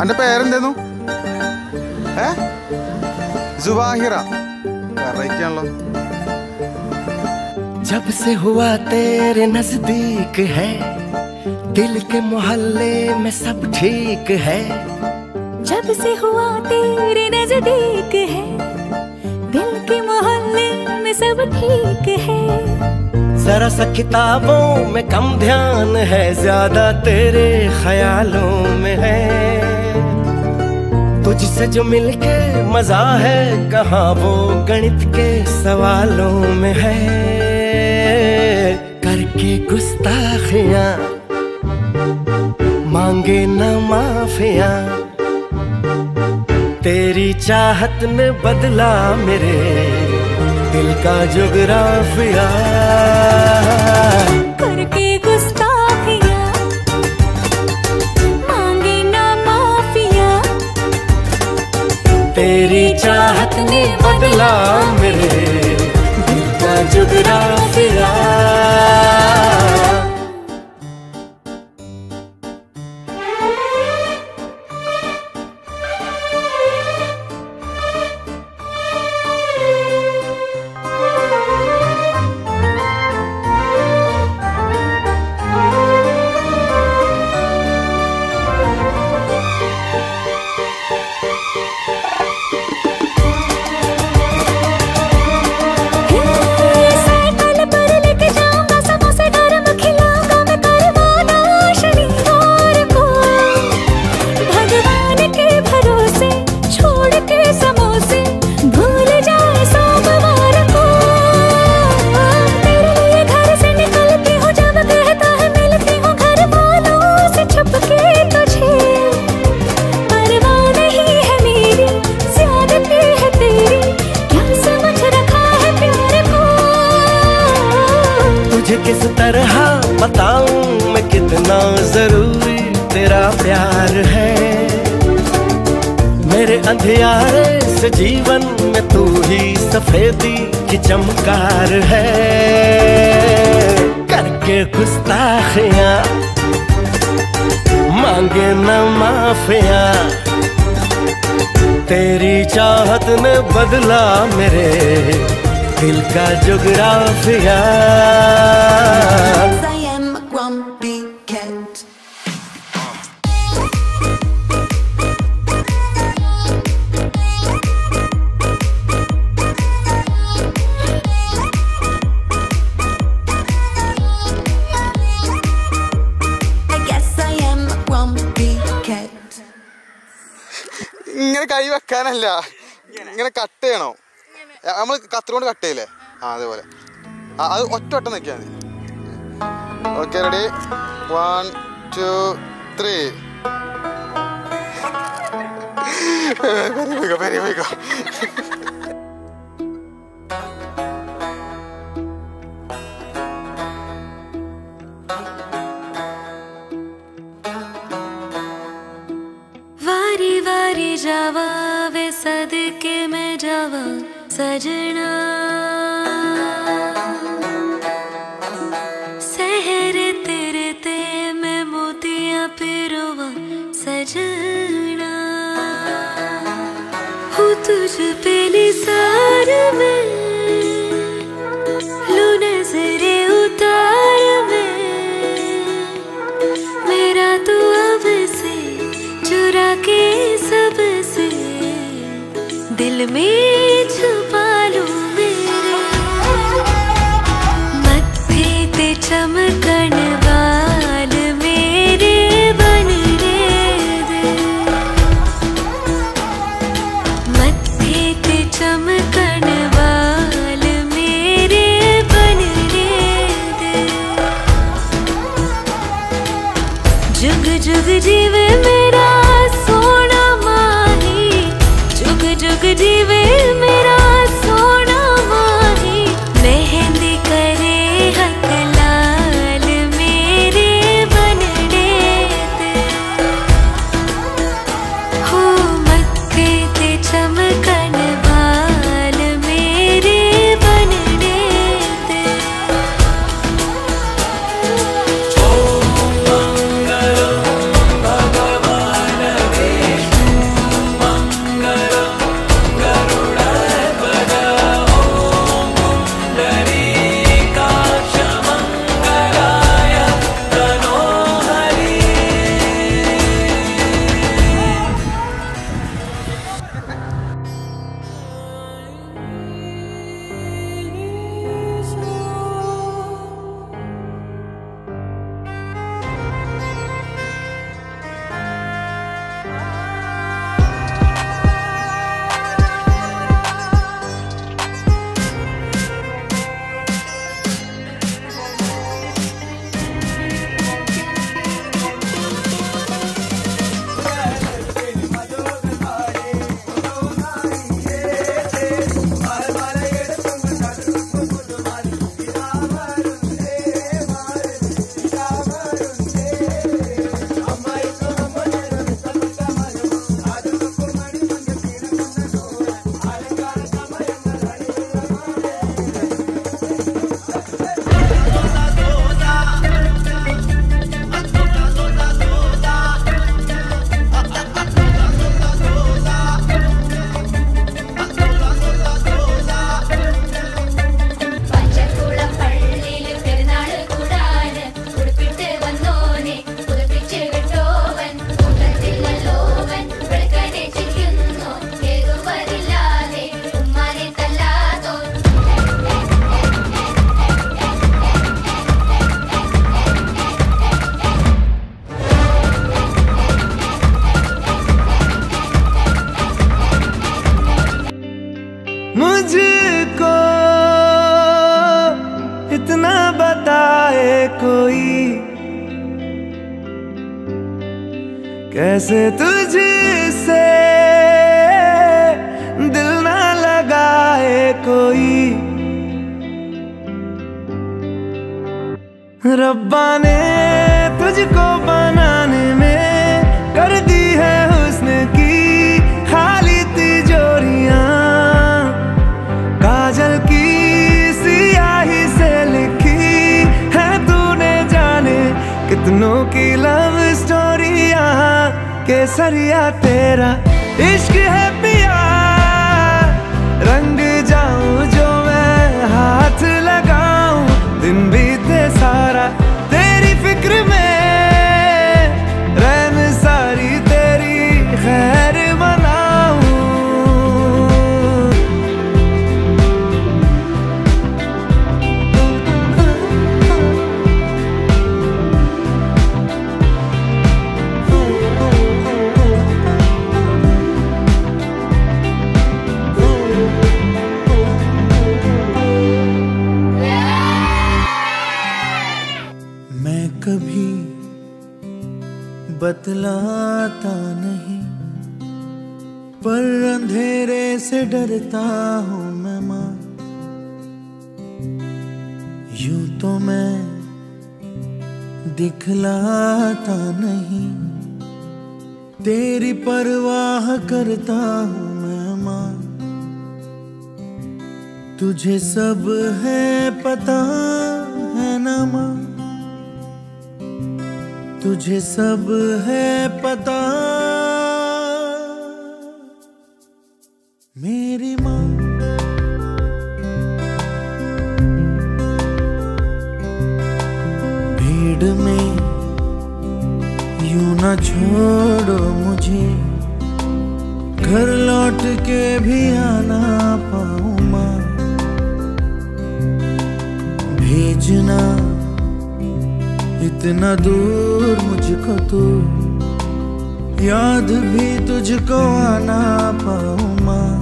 അന്റെ പേരെന്തേന്നു ഏ സുവാഹിറ വെറൈറ്റി ആണല്ലോ जब से हुआ तेरे नजदीक है दिल के मोहल्ले में सब ठीक है जब से हुआ तेरे नजदीक है दिल के मोहल्ले में सब ठीक है जरा सा किताबों में कम ध्यान है ज्यादा तेरे ख्यालों में है तुझसे जो मिलके मज़ा है, कहाँ वो गणित के सवालों में है? करके गुस्ताखिया, मांगे न माफिया। तेरी चाहत ने बदला मेरे दिल का जुगराफिया। तेरी चाहत ने बदला मेरे दिल का जुगराफिया साइकिल ज़रूरी तेरा प्यार है। मेरे अंधियारे से जीवन में तू ही सफेदी की चमकार है। करके गुस्ताखियाँ, मांगे न माफिया। तेरी चाहत ने बदला मेरे दिल का जुगराफिया। ഇങ്ങനെ കൈ വെക്കാനല്ല. ഇങ്ങനെ. കട്ട് ചെയ്യണോ. നമ്മൾ കത്തിരിക്കൊണ്ട് കട്ട് ചെയ്യില്ലേ? ആ അതേപോലെ. ആ, അത് ഒറ്റ വട്ടം നിൽക്കാൻ മതി. Okay ready one two three peri പെരി सजना। सहर तेरे ते में मोतियाँ पिरोवा सजना। हूँ तुझ में। मेरा तो अब से चुरा के सबसे दिल में जीवे कैसे तुझसे दिल ना लगाए कोई? रब्बा ने तुझको बनाने में कर दी है केसरिया तेरा इश्क है कभी बतलाता नहीं, पर अंधेरे से डरता हूँ मैं माँ। यूँ तो मैं दिखलाता नहीं, तेरी परवाह करता हूँ मैं माँ। तुझे सब है पता है ना माँ। तुझे सब है पता। मेरी माँ। भीड़ में यूँ ना छोड़ो मुझे। घर लौट के भी आना पाऊँ माँ। भेजना इतना दूर मुझको तू। याद भी तुझको आना पाऊँ माँ